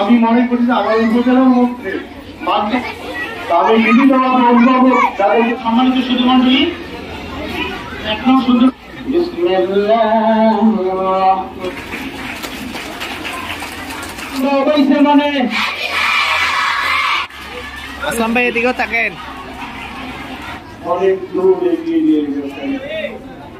আমি মনে করছি আমার উপজেলার মধ্যে অভিভাবক তাদেরকে সম্মানিত শুধু মন্ডলী একদম শুধু মানে আসলাম ভাই এদিকেও থাকেন অনেক দূর এগিয়ে নিয়ে গেছেন।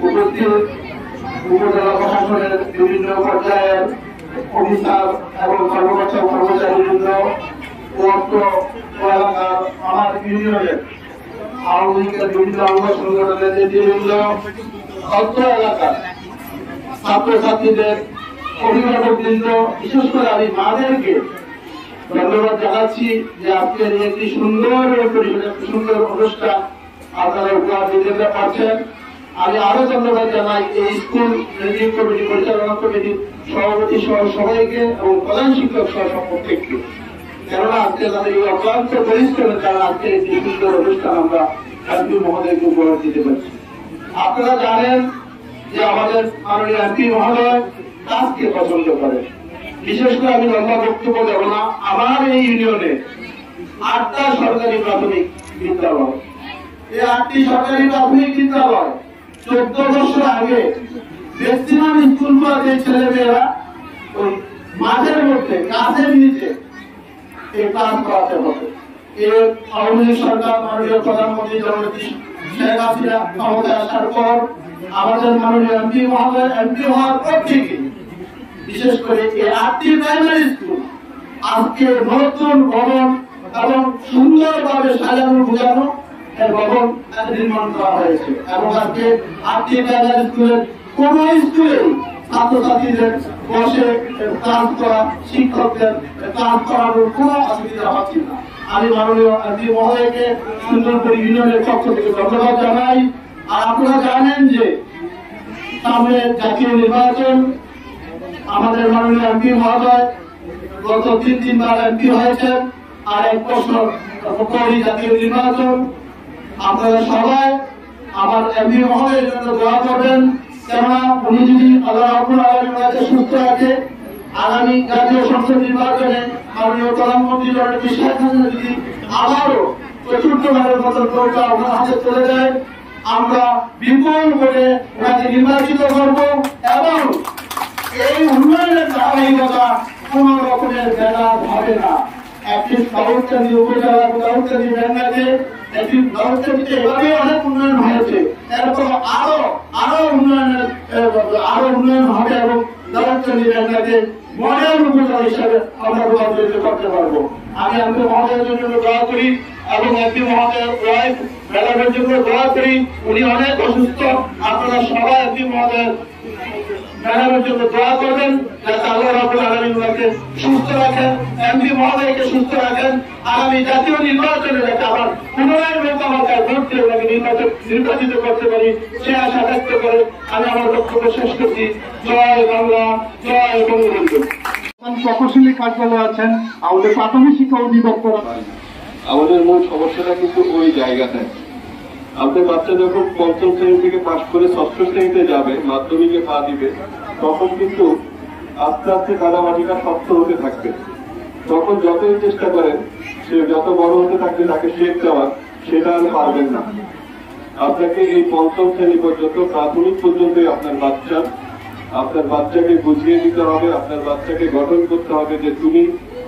উপস্থিত উপজেলা প্রশাসনের ছাত্রছাত্রীদের অভিভাবকবৃন্দ বিশেষ করে আমি মাদেরকে ধন্যবাদ জানাচ্ছি যে আজকের একটি সুন্দর পরিবেশ সুন্দর অনুষ্ঠান আপনারা উপহার দিতে পারছেন। আমি আরও ধন্যবাদ জানাই এই স্কুল ম্যানেজিং কমিটি, পরিচালনা কমিটির সভাপতি সহ সবাইকে এবং প্রধান শিক্ষক সহ প্রত্যেককে কেননা আজকে তাদের এই অক্লান্ত পরিশ্রমের কারণে আজকে একটি সুন্দর অনুষ্ঠান আমরা এমপি মহোদয়কে উপহার দিতে পারছি। আপনারা জানেন যে আমাদের মাননীয় এমপি মহোদয় কাজকে পছন্দ করেন। বিশেষ করে আমি লম্বা বক্তব্য দেব না। আমার এই ইউনিয়নে আটটা সরকারি প্রাথমিক বিদ্যালয়। আটটি সরকারি প্রাথমিক চোদ্দ বছর আগে ছেলে মেয়েরা প্রধানমন্ত্রী শেখ হাসিনা ক্ষমতায় আসার পর আমাদের মাননীয় এমপি মহোদয়, এমপি হওয়ার পর থেকে বিশেষ করে এই আটটি প্রাইমারি স্কুল আজকে নতুন ভবন এবং সুন্দরভাবে সাজানো বোঝানো ভবন নির্মাণ আজকে কোন স্কুলে ছাত্রছাত্রীদের বসে ক্লাস করা, শিক্ষকদের ক্লাস করানোর কোন অসুবিধা হচ্ছে না। আমি মাননীয় এমপি মহোদয়কে সুন্দরপুর ইউনিয়নের পক্ষ থেকে ধন্যবাদ জানাই। আর আপনারা জানেন যে সামনে জাতীয় নির্বাচন, আমাদের মাননীয় এমপি মহোদয় গত তিন তিনবার এমপি হয়েছেন। আর এক বছর জাতীয় নির্বাচন। আপনারা সবাই আমার এমপি মহোদয়ের জন্য দোয়া করবেন। উনি যদি সুস্থ আছে। আগামী জাতীয় সংসদ নির্বাচনে মাননীয় প্রধানমন্ত্রী হাসিনা যদি আবারও মতো হাতে চলে যায়, আমরা বিপুল করে ওনাকে নির্বাচিত করব এবং এই উন্নয়নের ধারাবাহিকতা কোন রকমের ব্যাঘাত হবে না। একটি উপজেলা এভাবে আরও আরও উন্নয়নের আরও উন্নয়ন হবে এবং দাউদকান্দি ব্যাঙ্গাকে মডেল উপজেলা হিসাবে আমরা রূপান্তরিত আমি এমপি মহোদয়ের জন্য দোয়া করি এবং একটি মহোদয়ের ওয়াইফ ম্যাডামের জন্য দোয়া করি। উনি অনেক অসুস্থ। আপনারা সবাই ম্যাডামের জন্য দোয়া করবেন। যাতে আল্লাহ রাবুল আলমী ওনাকে সুস্থ রাখেন এমপি মহোদয়কে সুস্থ রাখেন। আগামী জাতীয় নির্বাচনে যাতে আবার পুনরায় ভোট দিয়ে ওনাকে নির্বাচন নির্বাচিত করতে পারি। সে আশা ব্যক্ত করে। আমি আমার বক্তব্য শেষ করছি। জয় বাংলা জয় বঙ্গবন্ধু। প্রকৌশলী কার্যালয় আছেন। আমাদের প্রাথমিক শিক্ষা অধিদপ্তর আমাদের মূল সমস্যাটা কিন্তু ওই জায়গাতে। আপনার বাচ্চা যখন পঞ্চম শ্রেণি থেকে পাশ করে ষষ্ঠ শ্রেণীতে যাবে, মাধ্যমিকে পা দিবে, তখন কিন্তু আস্তে আস্তে কাদামাটিটা শক্ত হতে থাকবে। তখন যতই চেষ্টা করেন, সে যত বড় হতে থাকবে তাকে শেখ দেওয়া সেটা আর পারবেন না। আপনাকে এই পঞ্চম শ্রেণি পর্যন্ত, প্রাথমিক পর্যন্তই আপনার বাচ্চা, আপনার বাচ্চাকে বুঝিয়ে দিতে হবে, আপনার বাচ্চাকে গঠন করতে হবে যে তুমি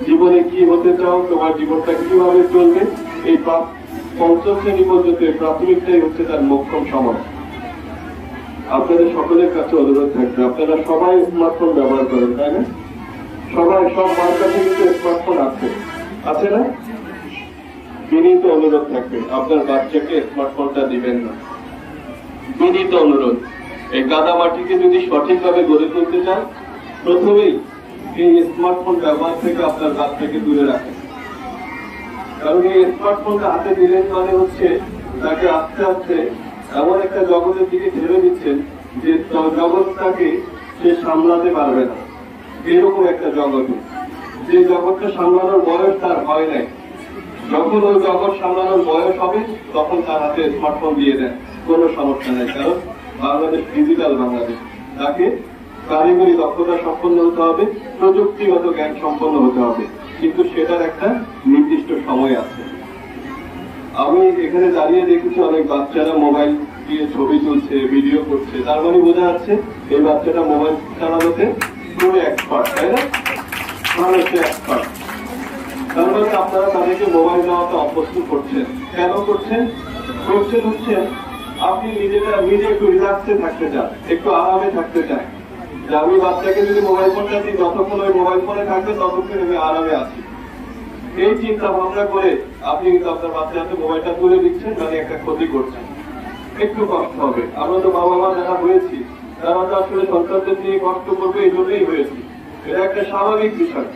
জীবনে কি হতে চাও, তোমার জীবনটা কীভাবে চলবে, এই পঞ্চম শ্রেণি পর্যন্ত প্রাথমিকটাই হচ্ছে তার মোক্ষম সময়। আপনাদের সকলের কাছে অনুরোধ থাকবে। আপনারা সবাই স্মার্টফোন ব্যবহার করেন, তাই না? সবাই সব মার কাছে কিন্তু স্মার্টফোন আছে। আছে না? বিনীত অনুরোধ থাকবে। আপনার বাচ্চাকে স্মার্টফোনটা দিবেন না। বিনীত অনুরোধ। এই কাদামাটিকে যদি সঠিকভাবে গড়ে তুলতে চান, প্রথমেই এই স্মার্টফোন ব্যবহার থেকে আপনার বাচ্চাকে দূরে রাখেন। কারণ এই স্মার্টফোনটা হাতে দিলেন মানে হচ্ছে তাকে আস্তে আস্তে এমন একটা জগতের দিকে ঠেলে দিচ্ছেন যে জগৎটাকে সে সামলাতে পারবে না। এরকম একটা জগৎ। যে জগৎটা সামলানোর বয়স তার হয় নাই। যখন ওই জগৎ সামলানোর বয়স হবে, তখন তার হাতে স্মার্টফোন দিয়ে দেন। কোনো সমস্যা নেই। কারণ বাংলাদেশ ডিজিটাল বাংলাদেশ। তাকে কারিগরি দক্ষতা সম্পন্ন হতে হবে, প্রযুক্তিগত জ্ঞান সম্পন্ন হতে হবে। কিন্তু সেটার একটা নির্দিষ্ট সময় আছে। আমি এখানে দাঁড়িয়ে দেখেছি অনেক বাচ্চারা মোবাইল দিয়ে ছবি তুলছে ভিডিও করছে। তার মানে বোঝা যাচ্ছে এই বাচ্চাটা মোবাইল চালানোতে পুরো এক্সপার্ট তাই না? মানে আপনারা তাদেরকে মোবাইল দেওয়াতে অভ্যস্ত করছেন। কেন করছেন? করছেন হচ্ছে আপনি নিজেরা, নিজে একটু রিল্যাক্সে থাকতে চান, একটু আরামে থাকতে চান। যে আমি বাচ্চাকে যদি মোবাইল ফোনটা দিই, যতক্ষণ ওই মোবাইল ফোনে থাকবে, ততক্ষণ আমি আরামে আছি। এই চিন্তা ভাবনা করে আপনি কিন্তু আপনার বাচ্চার হাতে মোবাইলটা তুলে দিচ্ছেন মানে একটা ক্ষতি করছেন। একটু কষ্ট হবে। আমরা তো বাবা মা যারা হয়েছি, তারা তো আসলে সন্তানদের নিয়ে কষ্ট করবে, এই জন্যই হয়েছি। এটা একটা স্বাভাবিক বিষয়।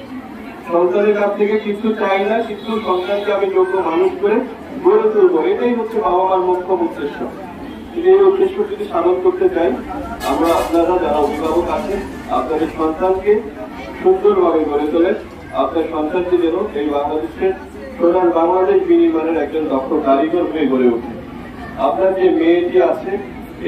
সন্তানের কাছ থেকে কিছু চাই না কিন্তু সন্তানকে আমি যোগ্য মানুষ করে গড়ে তুলবো। এটাই হচ্ছে বাবা মার মুখ্য উদ্দেশ্য। এই উদ্দেশ্য যদি সাধন করতে চাই, আমরা আপনারা যারা অভিভাবক আছেন, আপনাদের সন্তানকে সুন্দরভাবে গড়ে তোলেন। আপনার সন্তানকে যেন এই বাংলাদেশের প্রধান বাংলাদেশ বিনির্মাণের একজন দক্ষ কারিগর হয়ে গড়ে ওঠে। আপনার যে মেয়েটি আছে,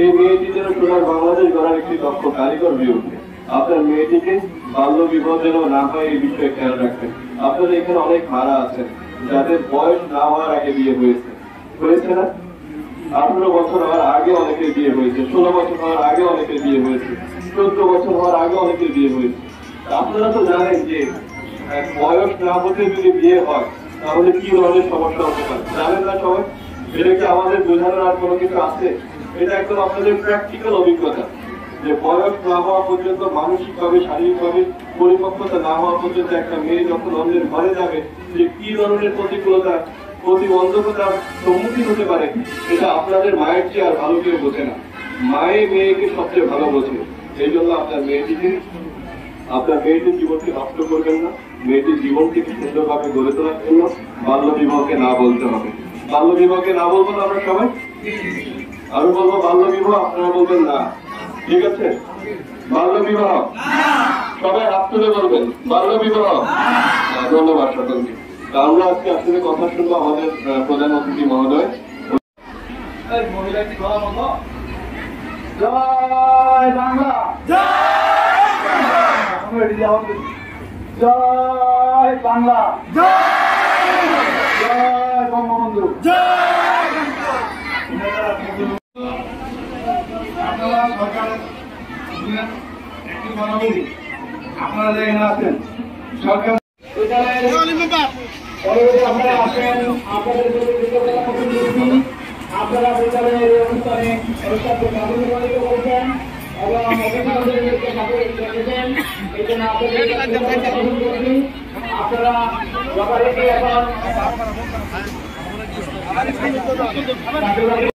এই মেয়েটি যেন সোনার বাংলাদেশ গড়ার একটি দক্ষ কারিগর হয়ে ওঠে। আপনার মেয়েটিকে বাল্য বিবাহ যেন না হয়, এই বিষয়ে খেয়াল রাখবেন। আপনাদের এখানে অনেক মারা আছেন, যাদের বয়স না হওয়ার আগে বিয়ে হয়েছে। হয়েছে না? আঠারো বছর হওয়ার আগে অনেকের বিয়ে হয়েছে, ষোলো বছর হওয়ার আগে অনেকের বিয়ে হয়েছে, চোদ্দ বছর হওয়ার আগে অনেকের বিয়ে হয়েছে। আপনারা তো জানেন যে বয়স না হতে যদি বিয়ে হয়, তাহলে কি ধরনের সমস্যা হতে পারে? জানেন না সবাই? এটা কি আমাদের বোঝানোর আর কোনো কিছু আছে? এটা একদম আপনাদের প্র্যাকটিক্যাল অভিজ্ঞতা। যে বয়স না হওয়া পর্যন্ত মানসিক ভাবে শারীরিক ভাবে পরিপক্কতা না হওয়া পর্যন্ত একটা মেয়ে যখন অন্যের ঘরে যাবে, যে কি ধরনের প্রতিকূলতা, প্রতিবন্ধকতার সম্মুখীন হতে পারে, এটা আপনাদের মায়ের চেয়ে আর ভালো কেউ বোঝে না। মায়ে মেয়েকে সবচেয়ে ভালো বোঝে। এই জন্য আপনার মেয়েটিকে আপনার মেয়েটির জীবনকে নষ্ট করবেন না। মেয়েটির জীবনকে সুন্দরভাবে গড়ে তোলার জন্য বাল্য বিবাহকে না বলতে হবে। বাল্য বিবাহকে না বলব না আমরা সবাই? আমি বলব বাল্য বিবাহ আপনারা বলবেন না। ঠিক আছে? বাল্য বিবাহ। সবাই হাত তুলে বলবেন বাল্য বিবাহ। হ্যাঁ, ধন্যবাদ সকলকে। আমরা আজকে আসলে কথা শুনব আমাদের প্রধান অতিথি মহোদয়। জয় বাংলা! জয় বাংলা। জয় বঙ্গবন্ধু। আপনারা সরকারের একটি বলি। আপনারা যেখানে আছেন, সরকার আপনারা আসেন, আপনাদের। আপনারা বিদ্যালয়ের অনুষ্ঠানে অনুষ্ঠানকে সাফল্যমণ্ডিত করেছেন এবং সাফল্য এই জন্য আপনাদের কৃতজ্ঞতা প্রকাশ করছি। আপনারা যথারীতি এখন